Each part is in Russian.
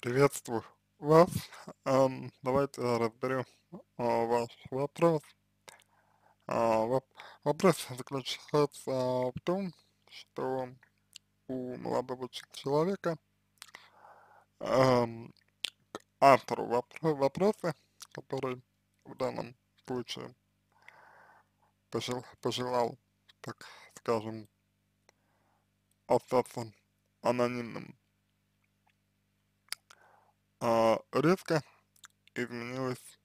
Приветствую вас. Ам, давайте разберем а, ваш вопрос. Воп- вопрос заключается в том, что у молодого человека, ам, к автору вопро- вопроса, который в данном случае пожел- пожелал, так скажем, остаться анонимным, а, резко изменилось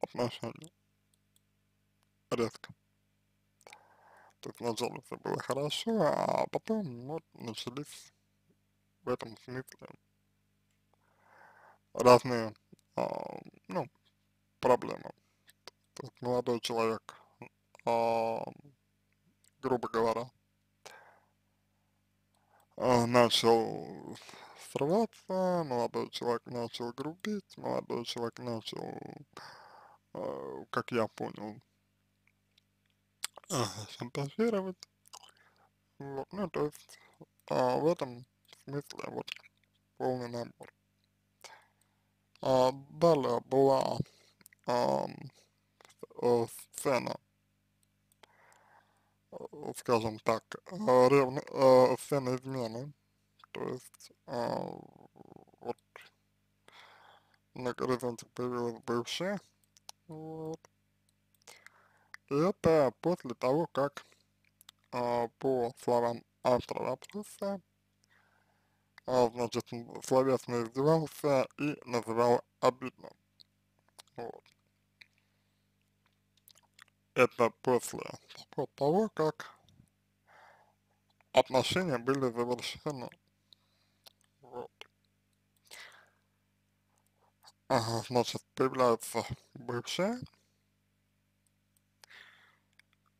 отношение. Резко. То есть вначале все было хорошо, а потом вот начались в этом смысле разные, а, ну, проблемы. То есть молодой человек, а, грубо говоря, а, начал срываться, молодой человек начал грубить, молодой человек начал, а, как я понял, ага, шантажировать. Вот, ну, то есть а, в этом смысле вот полный набор. А, далее была э, сцена, э, скажем так, э, ревно, э, сцена измены, то есть а, вот на горизонте появилась бывшая, вот, и это после того, как а, по словам автора вопроса, а, значит, словесно издевался и называл обидным, вот. Это после того, как отношения были завершены, вот. Ага, значит, появляется бывшая,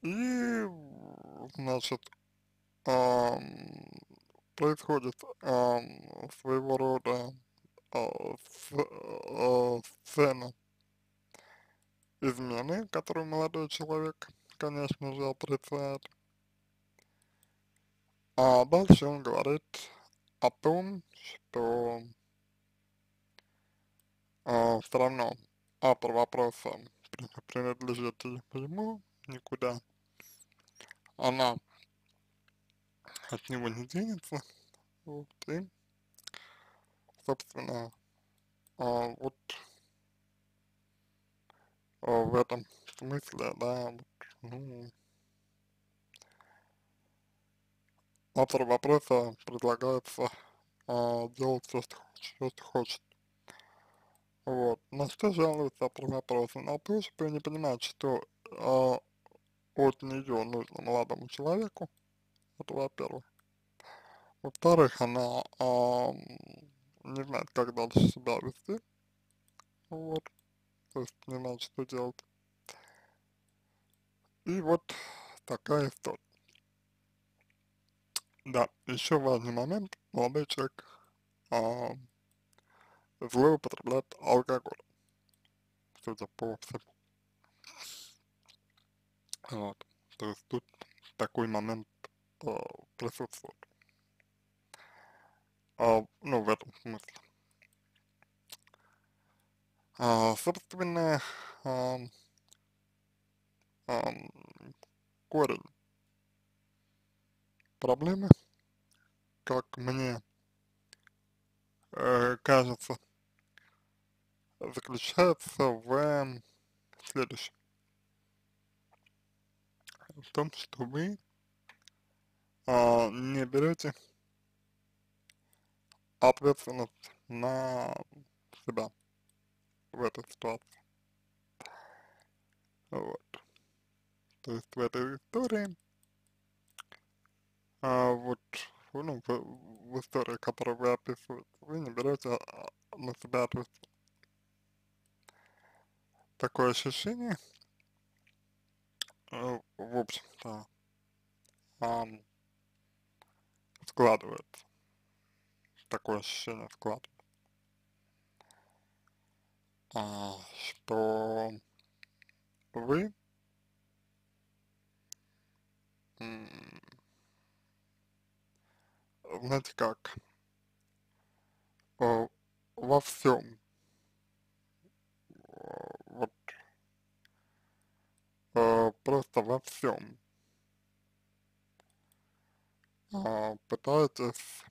и, значит, ам, происходит ам, своего рода а, с- а, сцена измены, которую молодой человек, конечно же, отрицает. А дальше он говорит о том, что все равно автор вопроса при- принадлежит ему, никуда. Она от него не денется, вот, и, собственно, а, вот а, в этом смысле, да, вот, ну, автор вопроса предлагается а, делать все, что хочет. Вот. На что жалуется автор вопроса? На то, что не понимает, что а, от нее нужно молодому человеку, это во-первых. Во-вторых, она ам, не знает, как дальше себя вести, вот, то есть не знает, что делать. И вот такая история. Да, еще важный момент, молодой человек а, злоупотребляет алкоголь, судя по всему. Вот, то есть тут такой момент а, присутствует, а, ну, в этом смысле. А, собственно, ам, ам, корень проблемы, как мне э, кажется, заключается в следующем. В том, что вы а, не берете ответственность на себя в этой ситуации. Вот. То есть в этой истории, а, вот, ну, в, в истории, которую вы описываете, вы не берете а, на себя ответственность. Такое ощущение, э, в общем-то, ам, складывается. Такое ощущение складывается. А, что вы знаете как, э, во всем, вот, э, просто во всем э, пытаетесь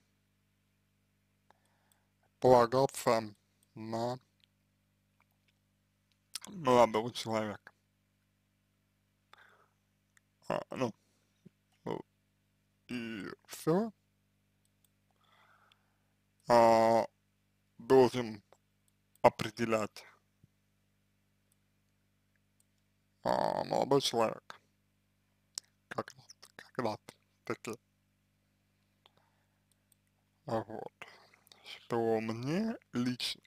полагаться на молодого человека. А, ну, ну, и все. А, должен определять а, молодой человек. Как, раз таки. Вот. Что мне лично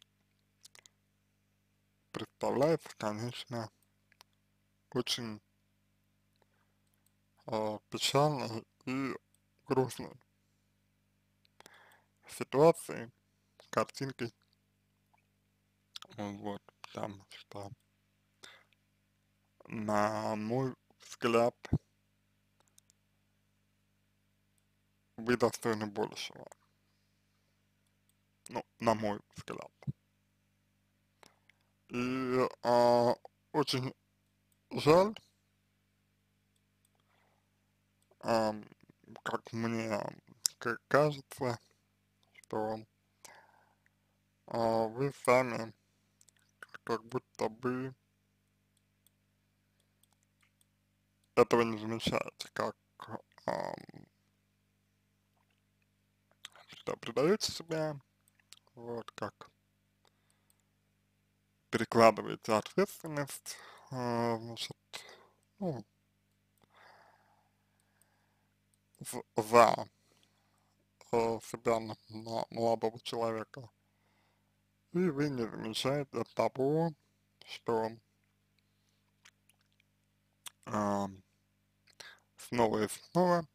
представляется, конечно, очень э, печальной и грустной ситуации, картинкой, вот, потому что, на мой взгляд, вы достойны большего. Ну, на мой взгляд. И а, очень жаль, а, как мне кажется, что а, вы сами как будто бы этого не замечаете, как что предаете себя, вот как перекладываете ответственность, э, значит, ну, за э, себя на, на молодого человека. И вы не замечаете того, что э, снова и снова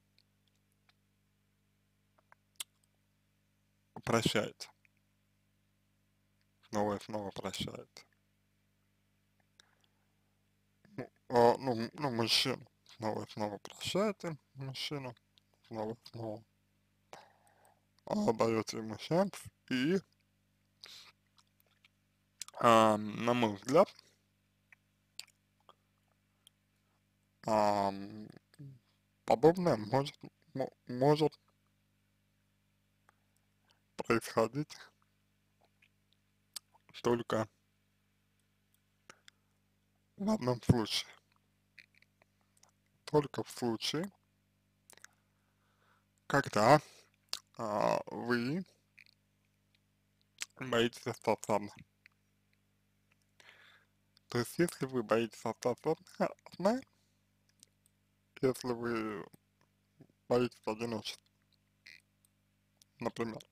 прощаете снова и снова прощает. Ну, а, ну, ну, мужчина. Снова и снова прощаете мужчину, снова и снова а, даете ему шанс и, а, на мой взгляд, а, подобное может, может происходить только в одном случае. Только в случае, когда а, вы боитесь остаться одна. То есть, если вы боитесь остаться одна, если вы боитесь одиночества, например,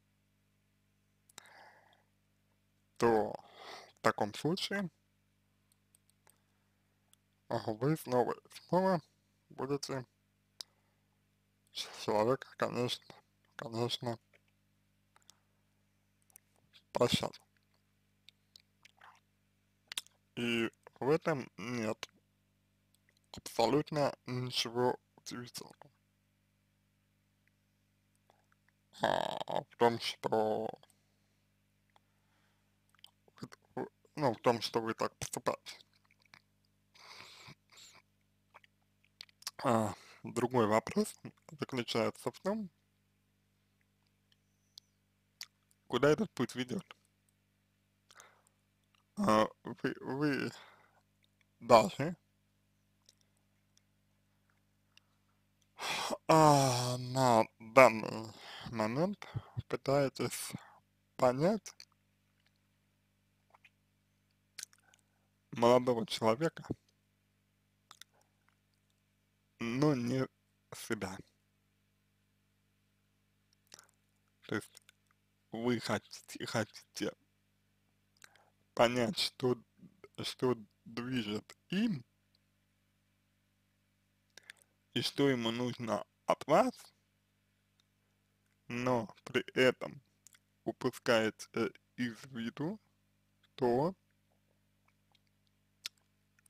то в таком случае вы снова и снова будете человека, конечно, конечно, прощать. И в этом нет абсолютно ничего удивительного. А, в том, что ну, в том, что вы так поступаете. А, другой вопрос заключается в том, куда этот путь ведет. А, вы, вы даже а, на данный момент пытаетесь понять, молодого человека, но не себя. То есть вы хотите, хотите понять, что, что движет им, и что ему нужно от вас, но при этом упускаете из виду то,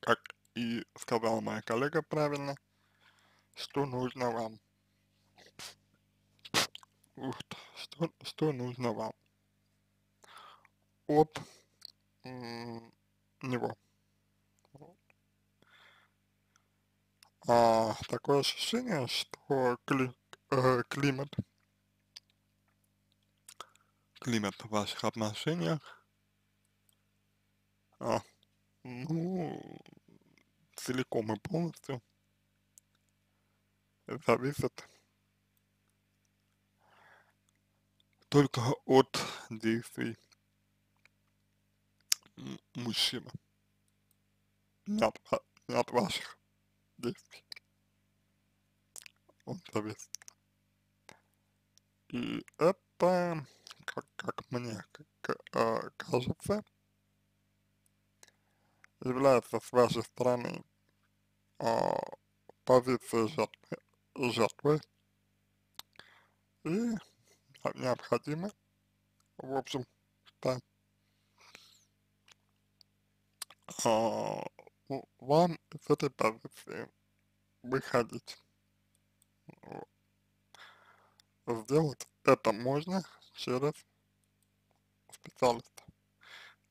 как и сказала моя коллега правильно, что нужно вам. Вот, что, что нужно вам. от него. А, такое ощущение, что кли, э, климат, климат в ваших отношениях, а, ну, целиком и полностью. Зависит. Только от действий мужчины, не от, не от ваших действий. Он зависит. И это, как, как мне как, э, кажется, является с вашей стороны э, позицией жертвы, жертвы и необходимо, в общем, да, э, вам из этой позиции выходить. Сделать это можно через специалиста.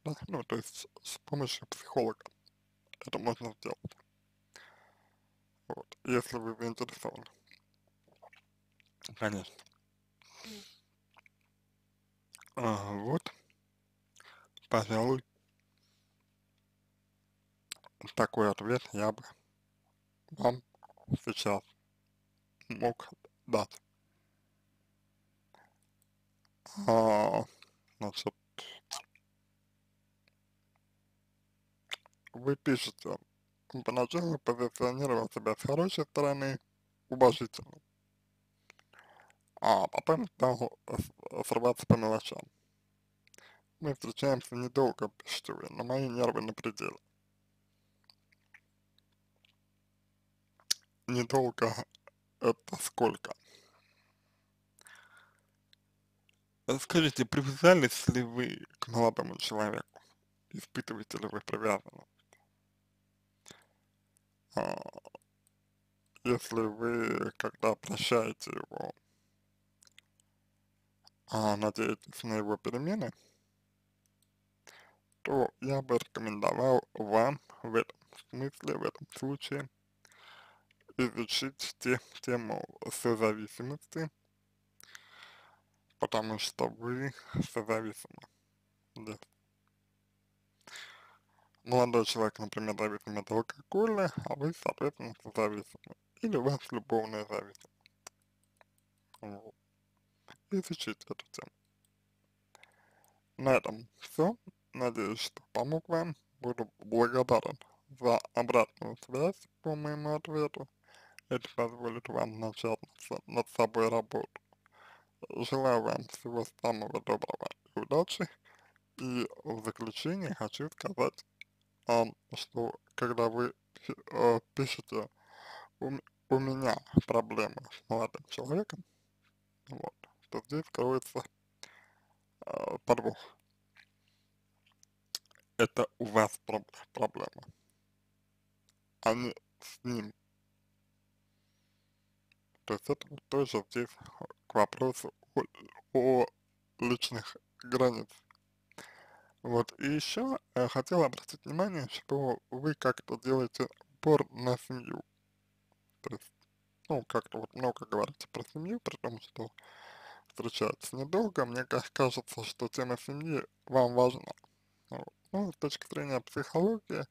Да? Ну, то есть с помощью психолога это можно сделать. Вот, если вы заинтересованы. Конечно. А, вот, пожалуй, такой ответ я бы вам сейчас мог дать. А, значит, вы пишете, поначалу позиционировал себя с хорошей стороны, уважительно, а потом стал срываться по мелочам. Мы встречаемся недолго, пишите вы, но мои нервы на пределе. Недолго это сколько? Скажите, привязались ли вы к молодому человеку? Испытываете ли вы привязанность? А, если вы, когда прощаете его, а, надеетесь на его перемены, то я бы рекомендовал вам в этом смысле, в этом случае, изучить те, тему созависимости, потому что вы созависимы. Да. Молодой человек, например, зависим от алкоголя, а вы, соответственно, созависимы. Или у вас любовная зависимость. Вот. Изучите эту тему. На этом все. Надеюсь, что помог вам. Буду благодарен за обратную связь по моему ответу. Это позволит вам начать над собой работу. Желаю вам всего самого доброго и удачи. И в заключение хочу сказать, что когда вы э, пишете у, у меня проблемы с молодым человеком, вот, то здесь кроется э, подвох. Это у вас проблема, а не с ним то есть это тоже здесь к вопросу о, о личных границах. Вот, и еще я хотел обратить внимание, что вы как-то делаете упор на семью. То есть, ну, как-то вот много говорите про семью, при том, что встречаются недолго, мне кажется, что тема семьи вам важна. Вот. Ну, с точки зрения психологии,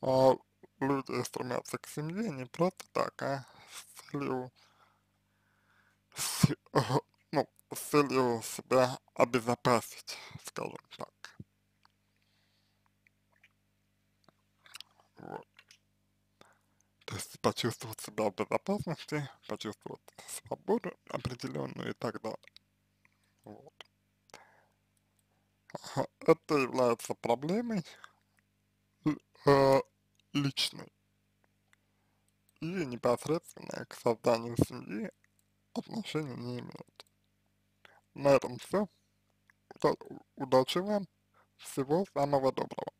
а, люди стремятся к семье не просто так, а с целью с, ну, с целью себя обезопасить, скажем так. Вот. То есть почувствовать себя в безопасности, почувствовать свободу определенную и так далее. Вот. Это является проблемой э, личной и непосредственно к созданию семьи отношения не имеют. На этом все. Удачи вам. Всего самого доброго.